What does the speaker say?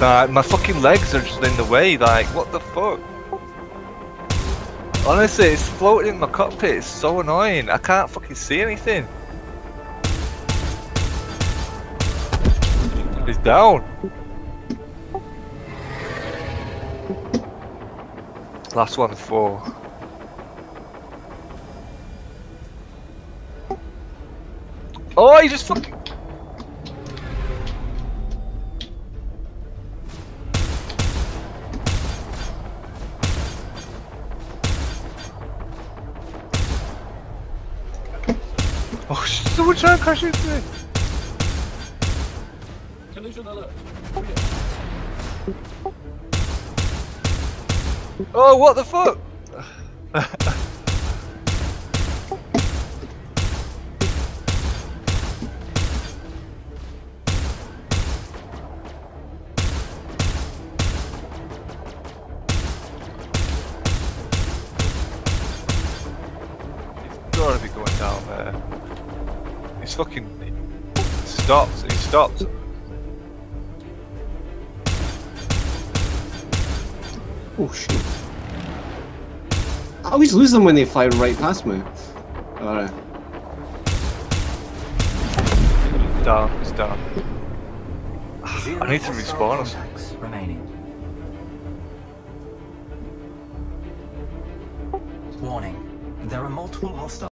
Like, my fucking legs are just in the way, like, what the fuck? Honestly, it's floating in my cockpit, it's so annoying, I can't fucking see anything. He's down. Last one, four. Oh, he just fucking. Oh, shit, someone trying to crash into me. Collision alert. Oh, what the fuck? He's gotta be going down there. He's fucking. He stopped. He stopped. Oh shit. I always lose them when they fly right past me. Alright. Down. He's down. Zero I need to hostile respawn us. contacts remaining. Warning. There are multiple hostile